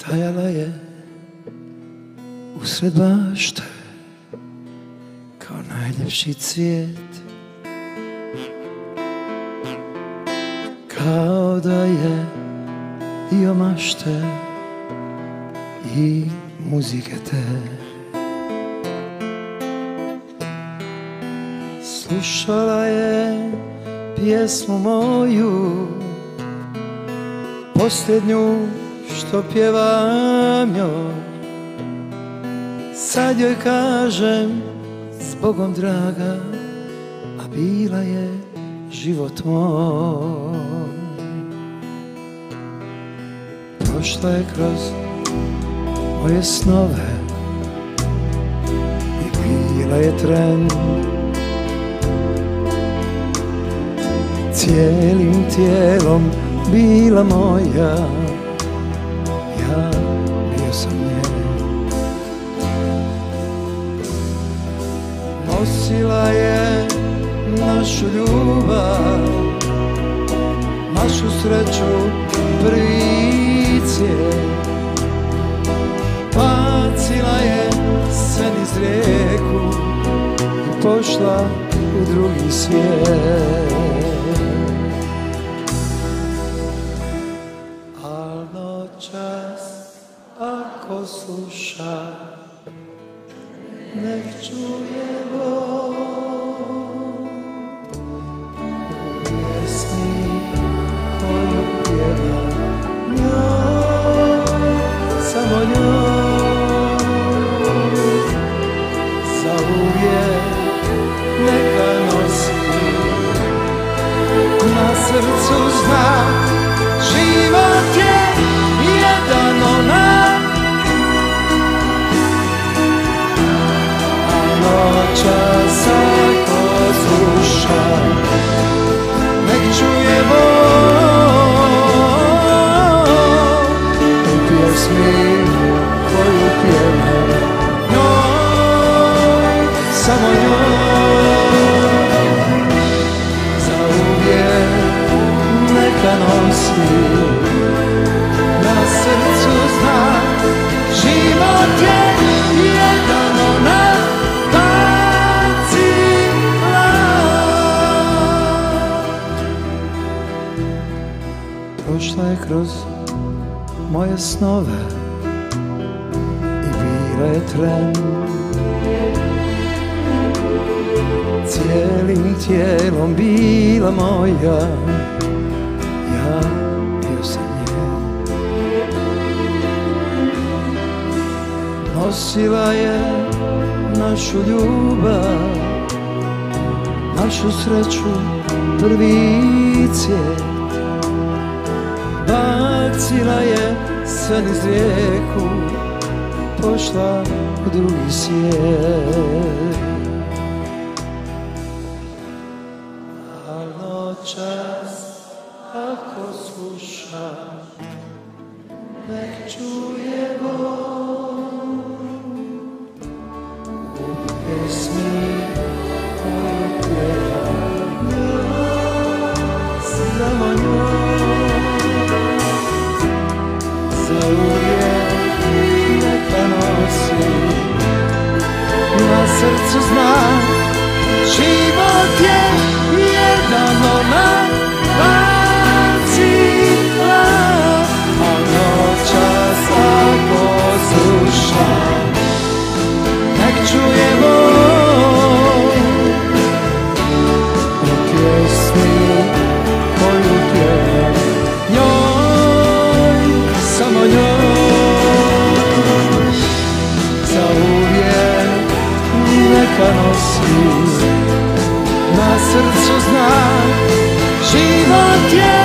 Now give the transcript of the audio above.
Stajala je usred bašte Kao najljepši cvijet. Kao da je dio mašte I muzike te. Slušala je pjesmu moju Posljednju što pjevam joj Sad joj kažem zbogom draga A bila je život moj. Prošla je kroz moje snove I bila je tren. Cijelim tijelom bila moja. Ja bio sam nje Nosila je našu ljubav Našu sreću prvi cijet Bacila je sve niz rijeku I pošla u drugi svijet. Al noćas ako sluša Nek čuje Bog Pjesmi koju pjeva Njoj, samo njoj Zauvijek neka nosi Na srcu znak samo njoj. Zauvijek neka nosi Na srcu znak Život je Prošla je kroz moje snove I bila je tren Cijelim tijelom bila moja Ja bio sam nje. Nosila je našu ljubav Našu sreću prvi cvijet Bacila je sve niz rijeku Pošla u drugi svijet czas, ako susza, lek czuje go. Bóg jest miły. She won't